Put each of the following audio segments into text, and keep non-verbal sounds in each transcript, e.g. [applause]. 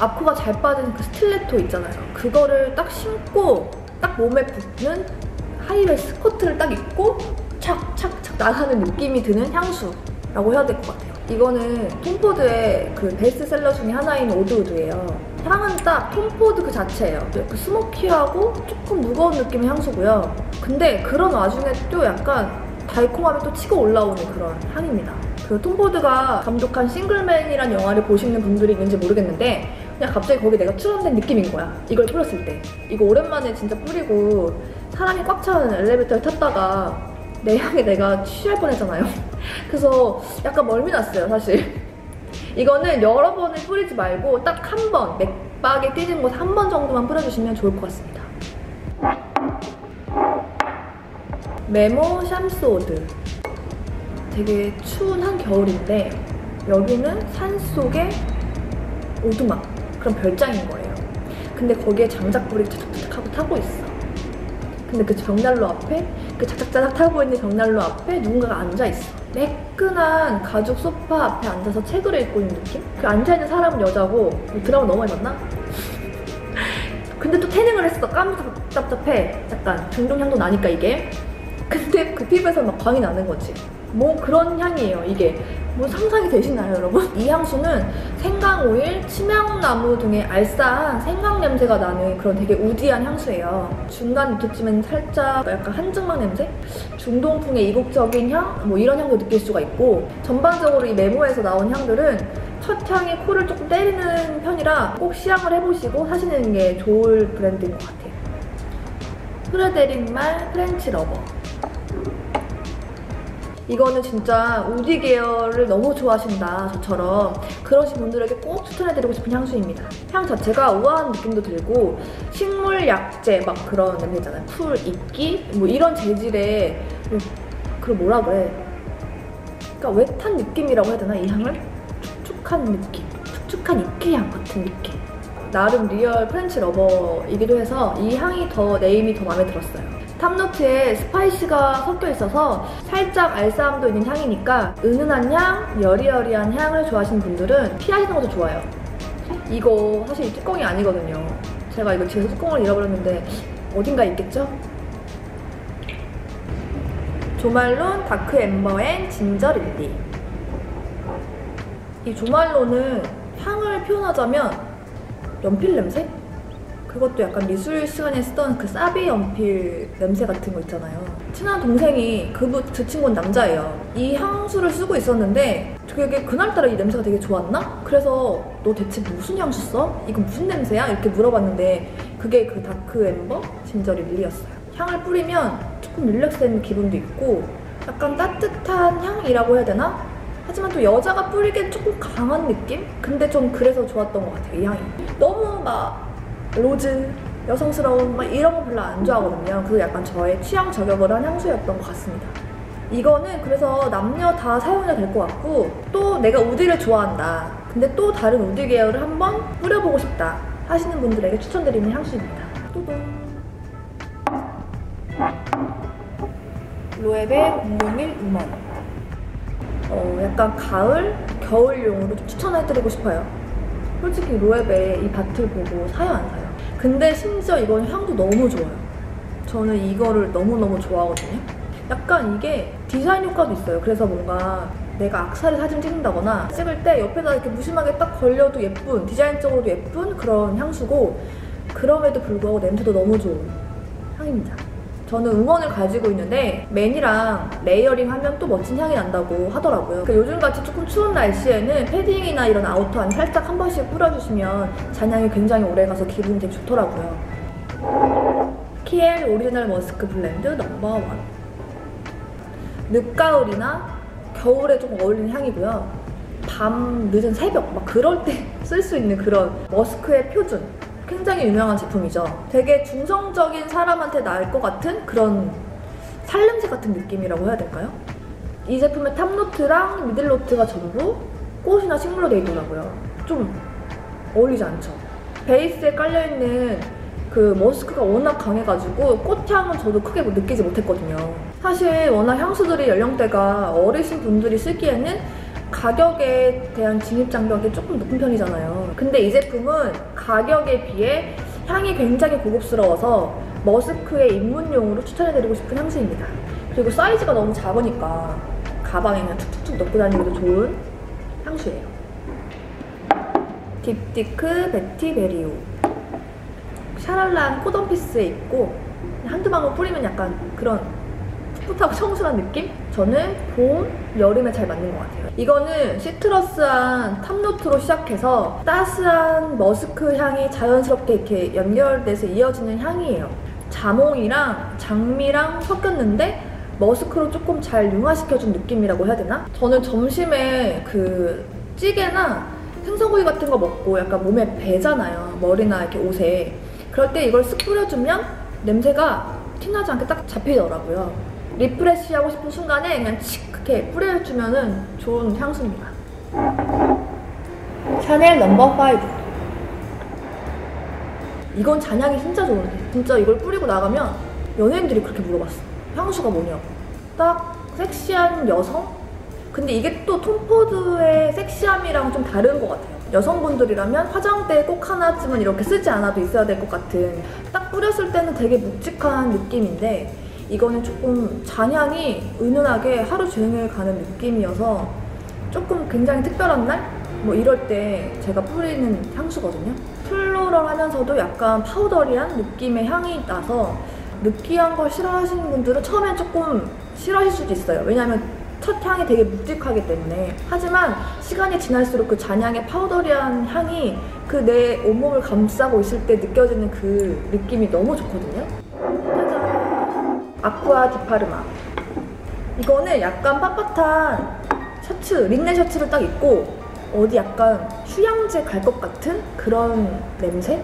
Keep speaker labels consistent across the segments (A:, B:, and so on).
A: 앞코가 잘 빠진 그 stiletto 있잖아요. 그거를 딱 신고 딱 몸에 붙는 하이웨 스커트를 딱 입고 착착착 나가는 느낌이 드는 향수라고 해야 될 것 같아요. 이거는 톰포드의 그 베스트셀러 중에 하나인 Oud Wood예요. 향은 딱 톰포드 그 자체예요. 그 smoky하고 조금 무거운 느낌의 향수고요. 근데 그런 와중에 또 약간 달콤함이 또 치고 올라오는 그런 향입니다. 그 톰포드가 감독한 싱글맨이란 영화를 보시는 분들이 있는지 모르겠는데 그냥 갑자기 거기 내가 출연된 느낌인 거야. 이걸 뿌렸을 때. 이거 오랜만에 진짜 뿌리고 사람이 꽉 찬 엘리베이터를 탔다가 내 향에 내가 취할 뻔했잖아요. [laughs] 그래서 약간 멀미 났어요, 사실. 이거는 여러 번을 뿌리지 말고 딱 한 번, 맥박에 뛰는 곳 한 번 정도만 뿌려주시면 좋을 것 같습니다. 메모 샴소드. 되게 추운 한 겨울인데 여기는 산속의 오두막 그런 별장인 거예요. 근데 거기에 장작불이 차작차작 하고 타고 있어. 근데 그 벽난로 앞에 그 자작자작 타고 있는 벽난로 앞에 누군가가 앉아 있어. 매끈한 가죽 소파 앞에 앉아서 책을 읽고 있는 느낌? 그 앉아 있는 사람은 여자고 드라마 너무 많이 봤나? [laughs] 근데 또 태닝을 했어. 깜짝깜짝해. 약간 중동향도 나니까 이게. 근데 그 피부에서 막 광이 나는 거지. 뭐 그런 향이에요 이게 뭐 상상이 되시나요 여러분? 이 향수는 생강오일, 치명나무 등의 알싸한 생강 냄새가 나는 그런 되게 우디한 향수예요 중간 밑에쯤엔 살짝 약간 한증막 냄새? 중동풍의 이국적인 향? 뭐 이런 향도 느낄 수가 있고 전반적으로 이 메모에서 나온 향들은 첫 향이 코를 조금 때리는 편이라 꼭 시향을 해보시고 사시는 게 좋을 브랜드인 것 같아요 프레데릭 말 French Lover 이거는 진짜 woody 계열을 너무 좋아하신다 저처럼 그러신 분들에게 꼭 추천해드리고 싶은 향수입니다. 향 자체가 우아한 느낌도 들고 식물 약재 막 그런 냄새 있잖아요. 풀, 이끼 뭐 이런 재질의 그 뭐라 그래 그러니까 wet한 느낌이라고 해야 되나 이 향을? 축축한 느낌 축축한 이끼향 같은 느낌 나름 real French lover이기도 해서 이 향이 더 name이 더 마음에 들었어요. top note에 spicy가 섞여 있어서 살짝 알싸함도 있는 향이니까 은은한 향, 여리여리한 향을 좋아하시는 분들은 피하시는 것도 좋아요. 이거 사실 뚜껑이 아니거든요. 제가 이거 집에서 뚜껑을 잃어버렸는데 어딘가 있겠죠? 조말론 Dark Amber and Ginger Lily 이 조말론은 향을 표현하자면 연필 냄새? 그것도 약간 미술 시간에 쓰던 그 4B 연필 냄새 같은 거 있잖아요. 친한 동생이 그, 그 친구는 남자예요. 이 향수를 쓰고 있었는데 되게 그날따라 이 냄새가 되게 좋았나? 그래서 너 대체 무슨 향수 써? 이거 무슨 냄새야? 이렇게 물어봤는데 그게 그 Dark Amber Ginger Lily였어요. 향을 뿌리면 조금 relax되는 기분도 있고 약간 따뜻한 향이라고 해야 되나? 하지만 또 여자가 뿌리기엔 조금 강한 느낌? 근데 좀 그래서 좋았던 것 같아요, 이 향이. 너무 막 로즈, 여성스러운 막 이런 거 별로 안 좋아하거든요. 그래서 약간 저의 취향 저격을 한 향수였던 것 같습니다. 이거는 그래서 남녀 다 사용해도 될 것 같고 또 내가 우디를 좋아한다. 근데 또 다른 우디 계열을 한번 뿌려보고 싶다 하시는 분들에게 추천드리는 향수입니다. 또동 로에베 001 우먼 어, 약간 가을, 겨울용으로 좀 추천해드리고 싶어요. 솔직히 로에베 이 밭을 보고 사요 안 사요? 근데 심지어 이건 향도 너무 좋아요. 저는 이거를 너무너무 좋아하거든요. 약간 이게 디자인 효과도 있어요. 그래서 뭔가 내가 악사를 사진 찍는다거나 찍을 때 옆에다 이렇게 무심하게 딱 걸려도 예쁜 디자인적으로도 예쁜 그런 향수고 그럼에도 불구하고 냄새도 너무 좋은 향입니다. 저는 응원을 가지고 있는데 man이랑 layering 하면 또 멋진 향이 난다고 하더라고요. 그러니까 요즘같이 조금 추운 날씨에는 패딩이나 이런 아우터 안에 살짝 한 번씩 뿌려주시면 잔향이 굉장히 오래가서 기분이 되게 좋더라고요. 키엘 Original Musk Blend Number One 늦가을이나 겨울에 좀 어울리는 향이고요. 밤 늦은 새벽 막 그럴 때 [laughs] 쓸 수 있는 그런 머스크의 표준 굉장히 유명한 제품이죠. 되게 중성적인 사람한테 나을 것 같은 그런 살냄새 같은 느낌이라고 해야 될까요? 이 제품의 탑노트랑 미들노트가 전부 꽃이나 식물로 되어 있더라고요. 좀 어울리지 않죠? 베이스에 깔려있는 그 머스크가 워낙 강해가지고 꽃향은 저도 크게 뭐 느끼지 못했거든요. 사실 워낙 향수들이 연령대가 어리신 분들이 쓰기에는 가격에 대한 진입 장벽이 조금 높은 편이잖아요. 근데 이 제품은 가격에 비해 향이 굉장히 고급스러워서 머스크의 입문용으로 추천해드리고 싶은 향수입니다. 그리고 사이즈가 너무 작으니까 가방에 그냥 툭툭툭 넣고 다니기도 좋은 향수예요. 딥티크 Vetyverio 샤랄라한 꽃원피스 입고 한두 방울 뿌리면 약간 그런 풋풋하고 청순한 느낌? 저는 봄, 여름에 잘 맞는 것 같아요. 이거는 citrus한 top note로 시작해서 따스한 머스크 향이 자연스럽게 이렇게 연결돼서 이어지는 향이에요. 자몽이랑 장미랑 섞였는데 머스크로 조금 잘 융화시켜준 느낌이라고 해야 되나? 저는 점심에 그 찌개나 생선구이 같은 거 먹고 약간 몸에 배잖아요. 머리나 이렇게 옷에. 그럴 때 이걸 쓱 뿌려주면 냄새가 티나지 않게 딱 잡히더라고요. refresh 하고 싶은 순간에 그냥 칙 이렇게 뿌려주면 좋은 향수입니다. 샤넬 넘버 5. 이건 잔향이 진짜 좋은데 진짜 이걸 뿌리고 나가면 연예인들이 그렇게 물어봤어. 향수가 뭐냐고. 딱 섹시한 여성? 근데 이게 또 톰포드의 섹시함이랑 좀 다른 것 같아요. 여성분들이라면 화장대에 꼭 하나쯤은 이렇게 쓰지 않아도 있어야 될 것 같은 딱 뿌렸을 때는 되게 묵직한 느낌인데 이거는 조금 잔향이 은은하게 하루 종일 가는 느낌이어서 조금 굉장히 특별한 날? 뭐 이럴 때 제가 뿌리는 향수거든요. floral 하면서도 약간 powdery한 느낌의 향이 나서 느끼한 걸 싫어하시는 분들은 처음엔 조금 싫어하실 수도 있어요. 왜냐하면 첫 향이 되게 묵직하기 때문에 하지만 시간이 지날수록 그 잔향의 powdery한 향이 그 내 온몸을 감싸고 있을 때 느껴지는 그 느낌이 너무 좋거든요 아쿠아 디 파르마 이거는 약간 빳빳한 셔츠, 린넨 셔츠를 딱 입고 어디 약간 휴양지 갈 것 같은 그런 냄새?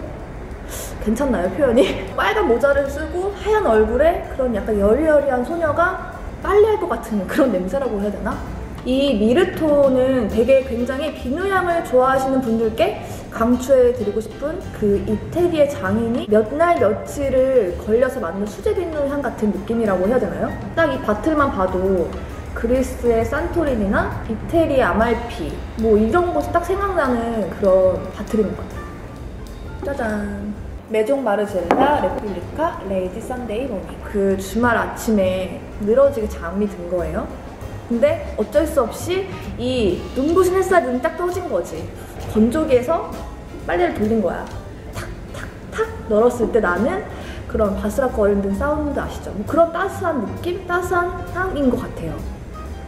A: 괜찮나요 표현이? [laughs] 빨간 모자를 쓰고 하얀 얼굴에 그런 약간 여리여리한 소녀가 빨래할 것 같은 그런 냄새라고 해야 되나? 이 미르토는 되게 굉장히 비누향을 좋아하시는 분들께 강추해드리고 싶은 그 이태리의 장인이 몇 날 며칠을 걸려서 만든 수제 비누향 같은 느낌이라고 해야 되나요? 딱 이 바틀만 봐도 그리스의 산토리니나 이태리의 아말피 뭐 이런 곳이 딱 생각나는 그런 bottle인 것 같아요. 짜잔. 메종 마르젤라 Replica Lazy Sunday Morning 그 주말 아침에 늘어지게 잠이 든 거예요 근데 어쩔 수 없이 이 눈부신 햇살이 눈이 딱 떠진 거지 건조기에서 빨래를 돌린 거야 탁 탁 탁 널었을 때 나는 그런 바스락 거리는 사운드 아시죠? 뭐 그런 따스한 느낌? 따스한 향인 것 같아요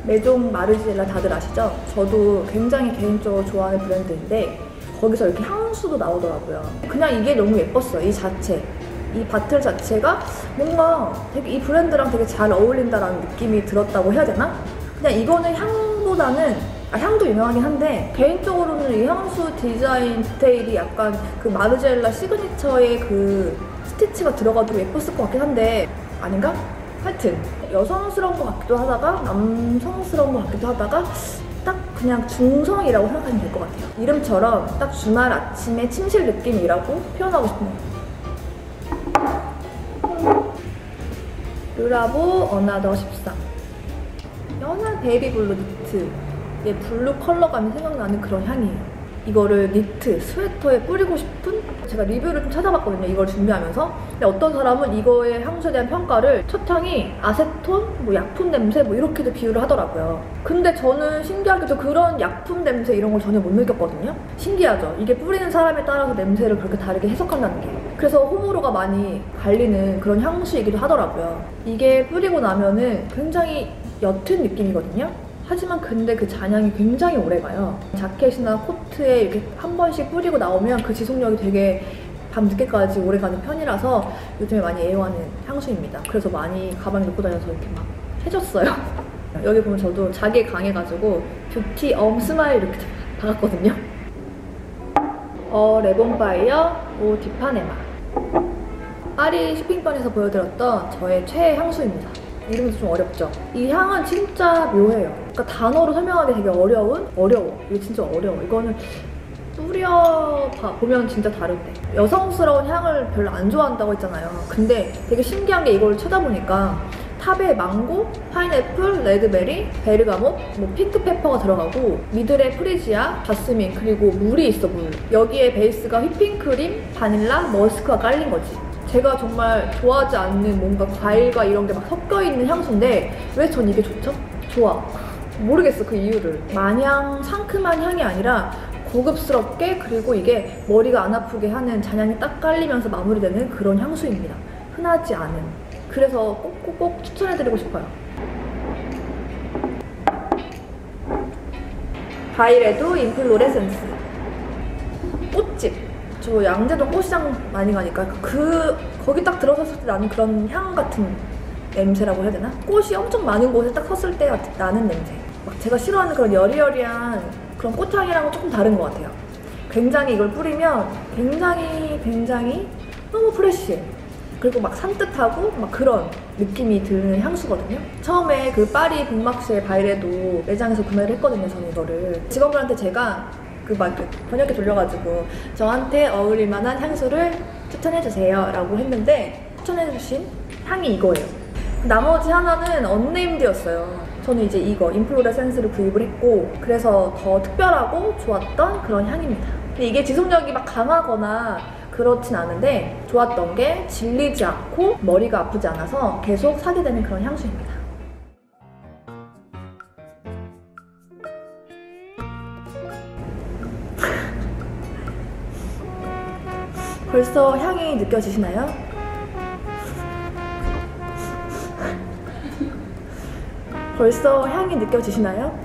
A: 메종 마르젤라 다들 아시죠? 저도 굉장히 개인적으로 좋아하는 브랜드인데 거기서 이렇게 향수도 나오더라고요. 그냥 이게 너무 예뻤어요. 이 자체. 이 바틀 자체가 뭔가 되게 이 브랜드랑 되게 잘 어울린다라는 느낌이 들었다고 해야 되나? 그냥 이거는 향보다는 아, 향도 유명하긴 한데 개인적으로는 이 향수 디자인 디테일이 약간 그 마르젤라 시그니처의 그 스티치가 들어가도 예뻤을 것 같긴 한데 아닌가? 하여튼 여성스러운 것 같기도 하다가 남성스러운 것 같기도 하다가 딱 그냥 중성이라고 생각하면 될 것 같아요. 이름처럼 딱 주말 아침에 침실 느낌이라고 표현하고 싶네요. 르라보 Another 13 연한 baby blue 니트 의 blue 컬러감이 생각나는 그런 향이에요. 이거를 니트, 스웨터에 뿌리고 싶은 제가 리뷰를 좀 찾아봤거든요. 이걸 준비하면서. 근데 어떤 사람은 이거의 향수에 대한 평가를 첫 향이 아세톤, 뭐 약품 냄새 뭐 이렇게도 비유를 하더라고요. 근데 저는 신기하게도 그런 약품 냄새 이런 걸 전혀 못 느꼈거든요. 신기하죠? 이게 뿌리는 사람에 따라서 냄새를 그렇게 다르게 해석한다는 게. 그래서 호불호가 많이 갈리는 그런 향수이기도 하더라고요. 이게 뿌리고 나면은 굉장히 옅은 느낌이거든요. 하지만 근데 그 잔향이 굉장히 오래가요. 자켓이나 코트에 이렇게 한 번씩 뿌리고 나오면 그 지속력이 되게 밤늦게까지 오래가는 편이라서 요즘에 많이 애용하는 향수입니다. 그래서 많이 가방에 넣고 다녀서 이렇게 막 해줬어요. [laughs] 여기 보면 저도 자기에 강해가지고 뷰티 엄 스마일 이렇게 [laughs] 박았거든요. 어 레본바이어 오 디파네마 파리 쇼핑번에서 보여드렸던 저의 최애 향수입니다. 이름도 좀 어렵죠? 이 향은 진짜 묘해요. 그러니까 단어로 설명하기 되게 어려운? 어려워. 이거 진짜 어려워. 이거는 뿌려 보면 진짜 다른데. 여성스러운 향을 별로 안 좋아한다고 했잖아요. 근데 되게 신기한 게 이걸 찾아보니까 top에 망고, 파인애플, red berry, 베르가못, 뭐 pink pepper가 들어가고 middle에 프리지아, 자스민 그리고 물이 있어 물. 여기에 베이스가 휘핑크림, 바닐라, 머스크가 깔린 거지. 제가 정말 좋아하지 않는 뭔가 과일과 이런 게 막 섞여 있는 향수인데 왜 전 이게 좋죠? 좋아. 모르겠어 그 이유를. 마냥 상큼한 향이 아니라 고급스럽게 그리고 이게 머리가 안 아프게 하는 잔향이 딱 깔리면서 마무리되는 그런 향수입니다. 흔하지 않은. 그래서 꼭꼭꼭 추천해드리고 싶어요. 바이레도 인플로레센스 꽃집 저 양재동 꽃시장 많이 가니까 그 거기 딱 들어섰을 때 나는 그런 향 같은 냄새라고 해야 되나? 꽃이 엄청 많은 곳에 딱 섰을 때 나는 냄새 막 제가 싫어하는 그런 여리여리한 그런 꽃향이랑은 조금 다른 것 같아요 굉장히 이걸 뿌리면 굉장히 굉장히 너무 프레쉬해 그리고 막 산뜻하고 막 그런 느낌이 드는 향수거든요. 처음에 그 파리 북막시의 바이레도 매장에서 구매를 했거든요. 저는 이거를 직원분한테 제가 그막 번역기 돌려가지고 저한테 어울릴 만한 향수를 추천해 주세요 라고 했는데 추천해 주신 향이 이거예요. 나머지 하나는 언네임드였어요. 저는 이제 이거 인플로레센스를 구입을 했고 그래서 더 특별하고 좋았던 그런 향입니다. 근데 이게 지속력이 막 강하거나 그렇진 않은데 좋았던 게 질리지 않고 머리가 아프지 않아서 계속 사게 되는 그런 향수입니다. [laughs] 벌써 향이 느껴지시나요? 벌써 향이 느껴지시나요?